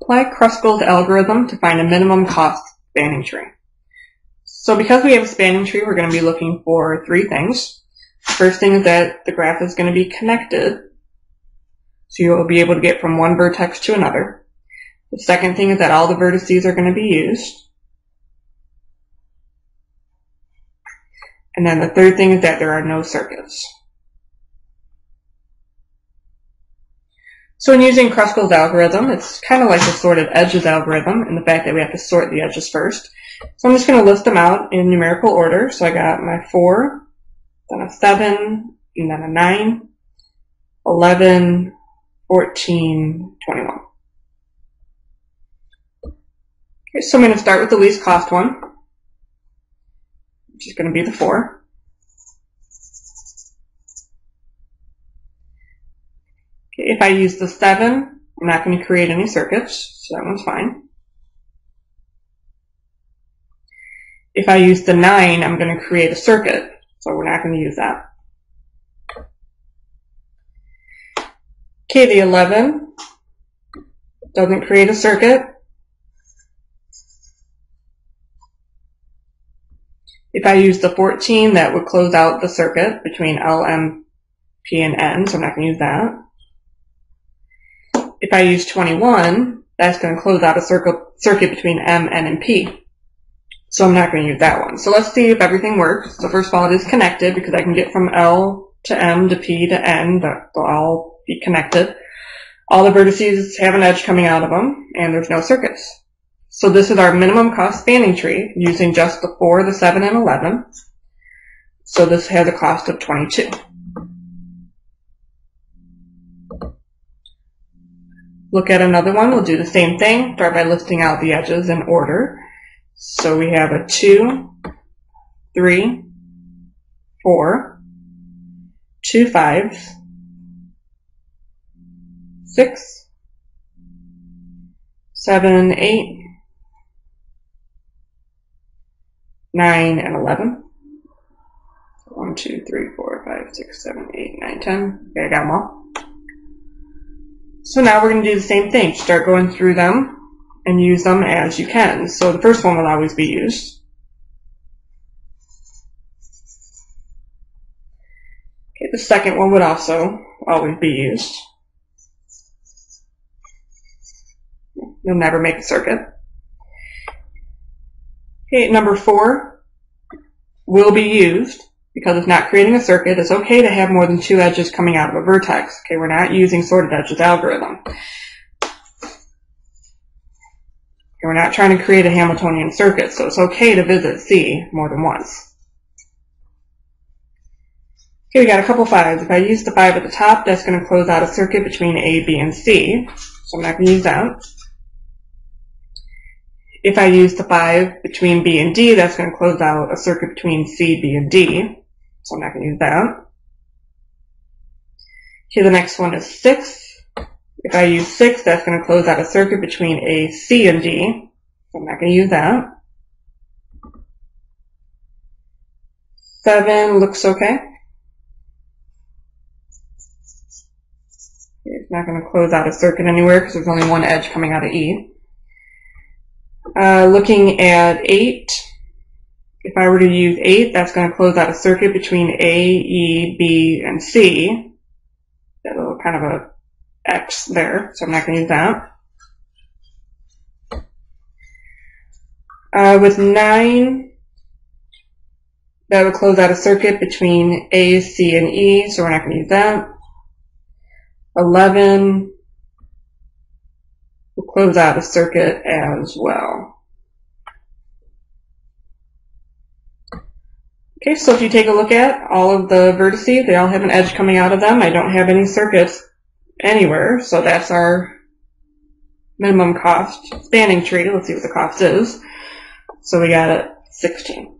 Apply Kruskal's algorithm to find a minimum cost spanning tree. So because we have a spanning tree, we're going to be looking for three things. First thing is that the graph is going to be connected. So you'll be able to get from one vertex to another. The second thing is that all the vertices are going to be used. And then the third thing is that there are no circuits. So in using Kruskal's algorithm, it's kind of like the sorted edges algorithm in the fact that we have to sort the edges first. So I'm just going to list them out in numerical order. So I got my 4, then a 7, and then a 9, 11, 14, 21. Okay, so I'm going to start with the least cost one, which is going to be the 4. If I use the 7, I'm not going to create any circuits, so that one's fine. If I use the 9, I'm going to create a circuit, so we're not going to use that. Okay, the 11 doesn't create a circuit. If I use the 14, that would close out the circuit between L, M, P, and N, so I'm not going to use that. If I use 21, that's going to close out a circuit, circuit between M, N, and P. So I'm not going to use that one. So let's see if everything works. So first of all, it is connected because I can get from L to M to P to N. They'll all be connected. All the vertices have an edge coming out of them, and there's no circuits. So this is our minimum cost spanning tree using just the 4, the 7, and 11. So this has a cost of 22. Look at another one. We'll do the same thing. Start by listing out the edges in order. So we have a 2, 3, 4, 2 fives, 6, 7, 8, 9, and 11. 1, 2, 3, 4, 5, 6, 7, 8, 9, 10. Okay, I got them all. So now we're going to do the same thing. Start going through them and use them as you can. So the first one will always be used. Okay, the second one would also always be used. You'll never make a circuit. Okay, number four will be used because it's not creating a circuit. It's okay to have more than two edges coming out of a vertex. Okay, we're not using sorted edges algorithm. we're not trying to create a Hamiltonian circuit, so it's okay to visit C more than once. Okay, we got a couple fives. If I use the five at the top, that's going to close out a circuit between A, B, and C. So I'm not going to use that. If I use the five between B and D, that's going to close out a circuit between C, B, and D. So I'm not going to use that. Okay, the next one is six. If I use 6, that's going to close out a circuit between A, C, and D. So I'm not going to use that. 7 looks okay. It's not going to close out a circuit anywhere because there's only one edge coming out of E. Uh, looking at 8, if I were to use 8, that's going to close out a circuit between A, E, B, and C. That'll kind of a X there, so I'm not going to use that. Uh, with 9, that would close out a circuit between A, C, and E, so we're not going to use that. 11 will close out a circuit as well. Okay, so if you take a look at all of the vertices, they all have an edge coming out of them. I don't have any circuits anywhere. So that's our minimum cost spanning tree. Let's see what the cost is. So we got it 16.